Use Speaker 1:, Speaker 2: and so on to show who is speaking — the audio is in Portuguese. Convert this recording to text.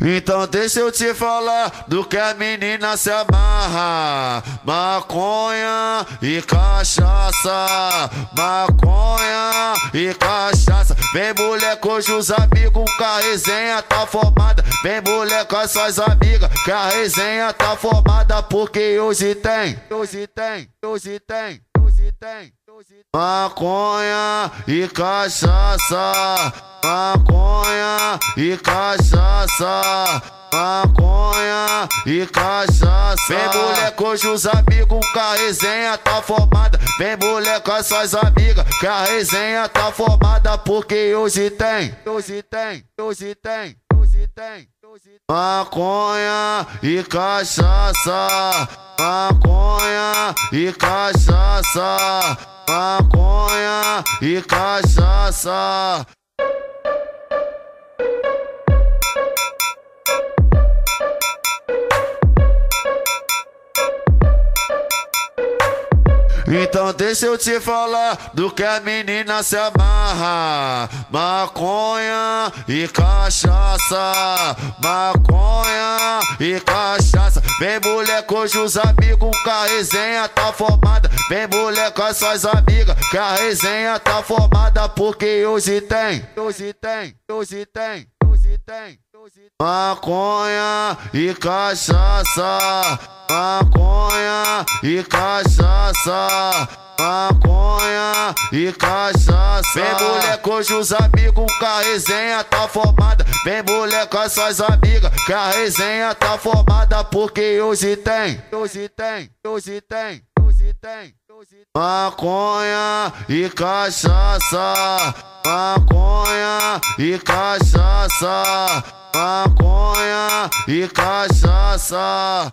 Speaker 1: Então deixa eu te falar do que a menina se amarra. Maconha e cachaça. Maconha e cachaça. Vem mulher com os amigos que a resenha tá formada. Vem mulher com as suas amigas que a resenha tá formada. Porque hoje tem, hoje tem, hoje tem, hoje tem Maconha e cachaça, maconha e cachaça, maconha e cachaça. Vem mulher com os amigos que a resenha tá formada. Vem mulher com as suas amigas que a resenha tá formada. Porque hoje tem, hoje tem, hoje tem, hoje tem. Maconha e cachaça, maconha e cachaça maconha e cachaça. Então deixa eu te falar do que a menina se amarra Maconha e cachaça Maconha e cachaça Vem mulher com os amigos que a resenha tá formada. Vem mulher com as suas amigas que a resenha tá formada Porque hoje tem, hoje tem, hoje tem, tem Maconha e cachaça, maconha e cachaça, maconha e cachaça. Vem mulher com os amigos que a resenha tá formada. Vem mulher com as suas amigas que a resenha tá formada. Porque hoje tem, hoje tem, hoje tem, hoje tem. Maconha e cachaça, maconha e cachaça maconha e cachaça.